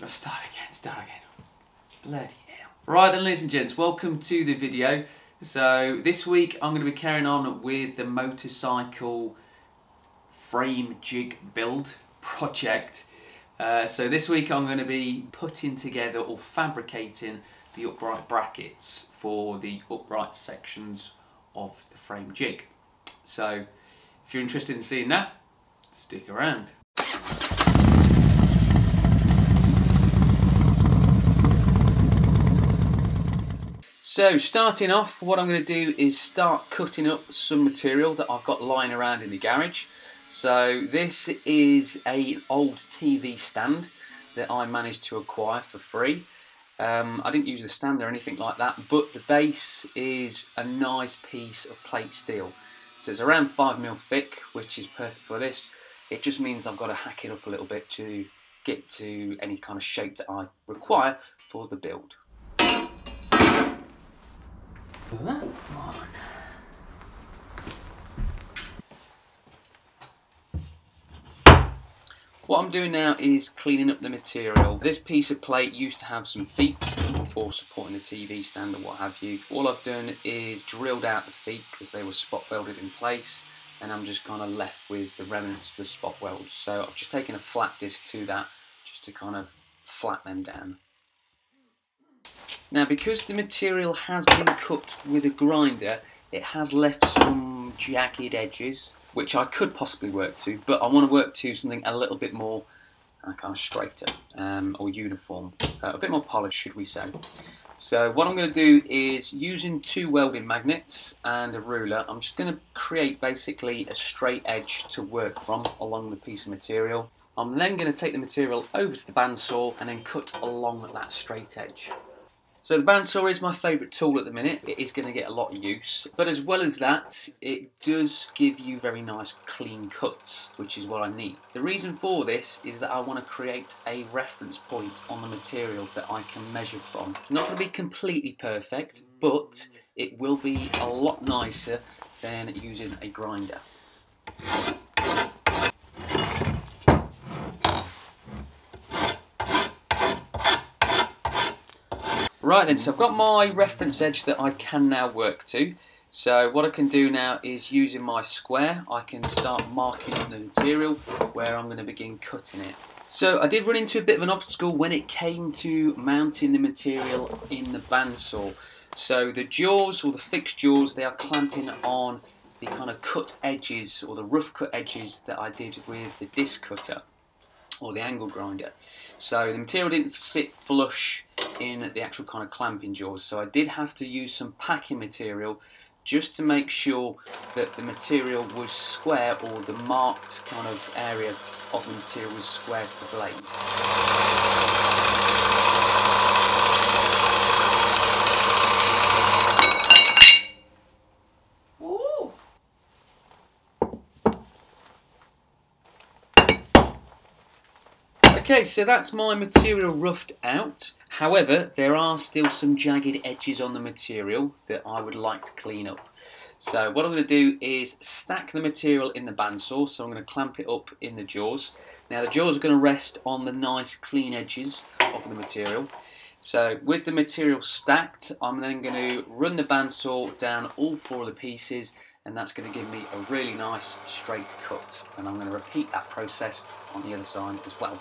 Let's start again, start again. Bloody hell. Right then, ladies and gents, welcome to the video. So, this week I'm going to be carrying on with the motorcycle frame jig build project. Uh, so this week I'm going to be putting together or fabricating the upright brackets for the upright sections of the frame jig. So if you're interested in seeing that, stick around. So starting off, what I'm going to do is start cutting up some material that I've got lying around in the garage. So this is an old TV stand that I managed to acquire for free. Um, I didn't use the stand or anything like that, but the base is a nice piece of plate steel. So it's around 5mm thick, which is perfect for this. It just means I've got to hack it up a little bit to get to any kind of shape that I require for the build. That one. What I'm doing now is cleaning up the material. This piece of plate used to have some feet for supporting the TV stand or what have you. All I've done is drilled out the feet because they were spot welded in place and I'm just kind of left with the remnants of the spot welds. So I've just taken a flat disc to that just to kind of flat them down. Now because the material has been cut with a grinder, it has left some jagged edges which I could possibly work to, but I want to work to something a little bit more uh, kind of straighter um, or uniform, uh, a bit more polished, should we say. So what I'm going to do is using two welding magnets and a ruler, I'm just going to create basically a straight edge to work from along the piece of material. I'm then going to take the material over to the bandsaw and then cut along that straight edge. So the bandsaw is my favourite tool at the minute. It is going to get a lot of use. But as well as that, it does give you very nice clean cuts, which is what I need. The reason for this is that I want to create a reference point on the material that I can measure from. It's not going to be completely perfect, but it will be a lot nicer than using a grinder. Right then, so I've got my reference edge that I can now work to. So what I can do now is using my square, I can start marking the material where I'm going to begin cutting it. So I did run into a bit of an obstacle when it came to mounting the material in the bandsaw. So the jaws or the fixed jaws, they are clamping on the kind of cut edges or the rough cut edges that I did with the disc cutter or the angle grinder. So the material didn't sit flush in the actual kind of clamping jaws. So I did have to use some packing material just to make sure that the material was square or the marked kind of area of the material was square to the blade. Okay, so that's my material roughed out. However, there are still some jagged edges on the material that I would like to clean up. So what I'm going to do is stack the material in the bandsaw, so I'm going to clamp it up in the jaws. Now the jaws are going to rest on the nice clean edges of the material. So with the material stacked, I'm then going to run the bandsaw down all four of the pieces and that's going to give me a really nice straight cut. And I'm going to repeat that process on the other side as well.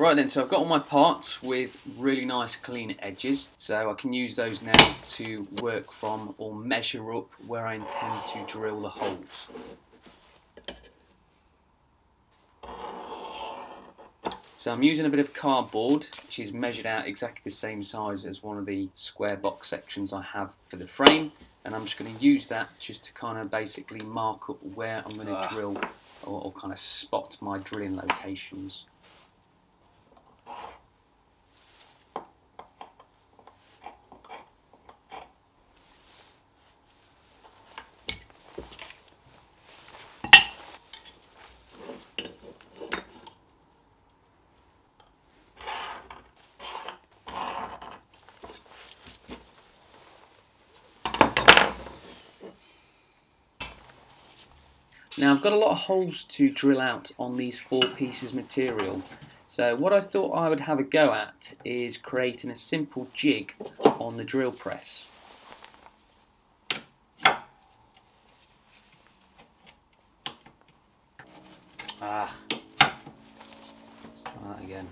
Right then, so I've got all my parts with really nice clean edges, so I can use those now to work from or measure up where I intend to drill the holes. So I'm using a bit of cardboard, which is measured out exactly the same size as one of the square box sections I have for the frame. And I'm just going to use that just to kind of basically mark up where I'm going to ah. drill or, or kind of spot my drilling locations. Now I've got a lot of holes to drill out on these four pieces of material. So what I thought I would have a go at is creating a simple jig on the drill press. Ah, that again.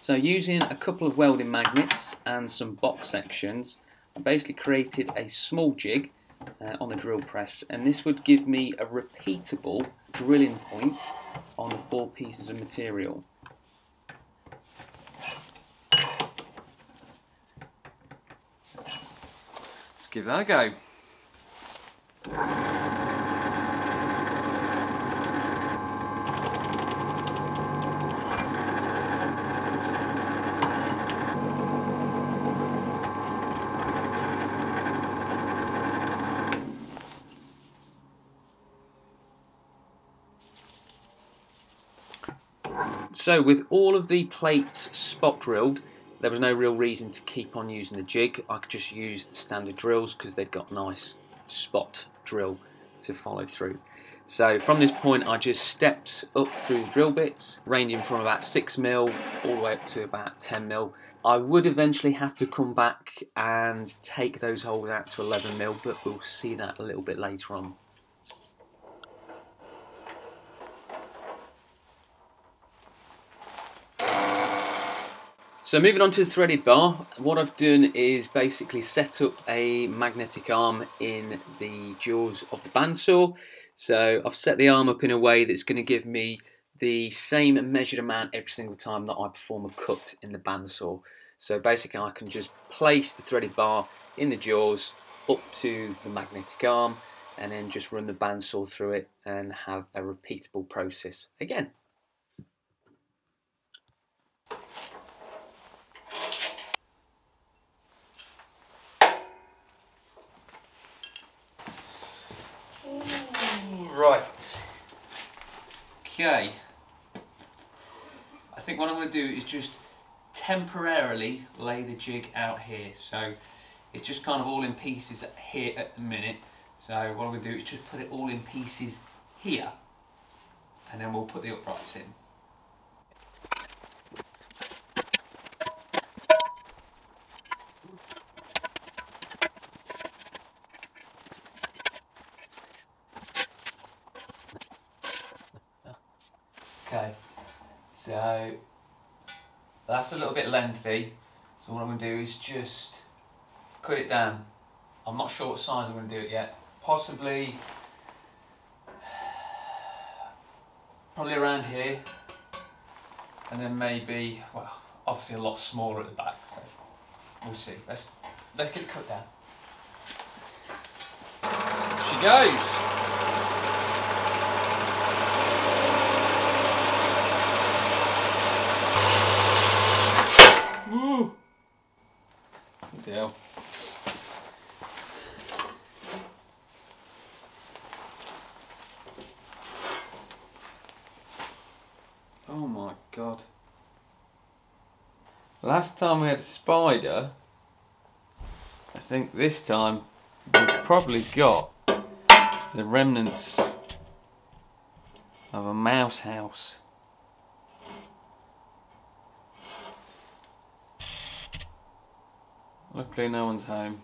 So using a couple of welding magnets and some box sections, I basically created a small jig uh, on the drill press and this would give me a repeatable drilling point on the four pieces of material. Let's give that a go. So with all of the plates spot drilled, there was no real reason to keep on using the jig. I could just use the standard drills because they'd got nice spot drill to follow through. So from this point I just stepped up through the drill bits, ranging from about 6mm all the way up to about 10mm. I would eventually have to come back and take those holes out to 11mm, but we'll see that a little bit later on. So moving on to the threaded bar, what I've done is basically set up a magnetic arm in the jaws of the bandsaw. So I've set the arm up in a way that's going to give me the same measured amount every single time that I perform a cut in the bandsaw. So basically I can just place the threaded bar in the jaws up to the magnetic arm and then just run the bandsaw through it and have a repeatable process again. Right. Okay. I think what I'm going to do is just temporarily lay the jig out here. So it's just kind of all in pieces here at the minute. So what I'm going to do is just put it all in pieces here. And then we'll put the uprights in. Okay, so that's a little bit lengthy. So what I'm going to do is just cut it down. I'm not sure what size I'm going to do it yet. Possibly, probably around here. And then maybe, well, obviously a lot smaller at the back. So we'll see. Let's let's get it cut down. She goes. Last time we had a spider, I think this time we've probably got the remnants of a mouse house. Luckily no one's home.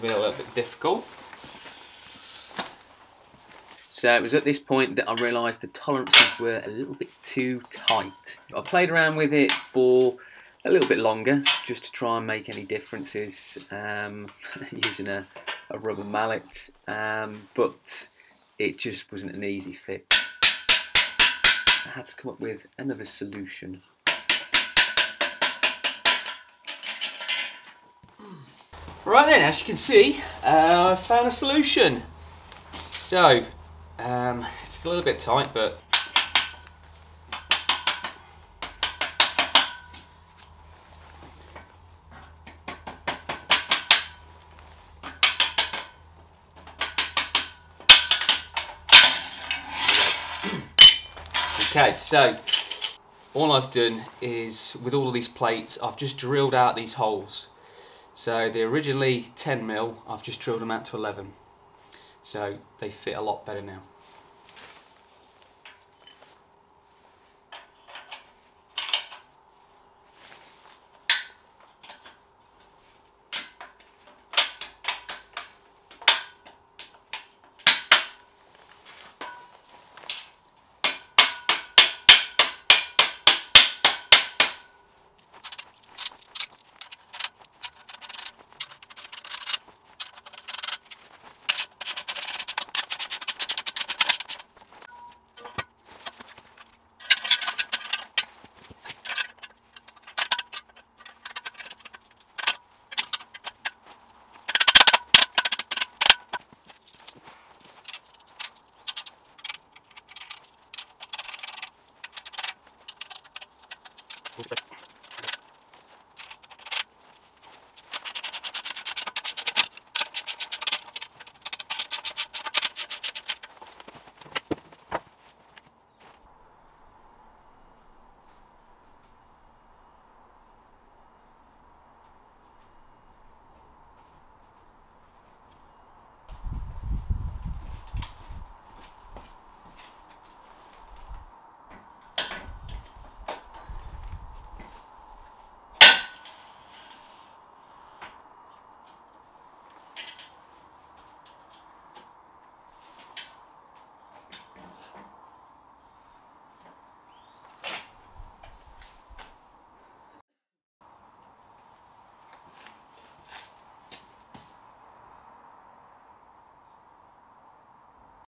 Be a little bit difficult. So it was at this point that I realised the tolerances were a little bit too tight. I played around with it for a little bit longer just to try and make any differences um, using a, a, rubber mallet, um, but it just wasn't an easy fit. I had to come up with another solution. Right then, as you can see, uh, I found a solution. So, um, it's a little bit tight, but Okay, so all I've done is with all of these plates, I've just drilled out these holes so they're originally 10 mil, I've just drilled them out to 11. So they fit a lot better now.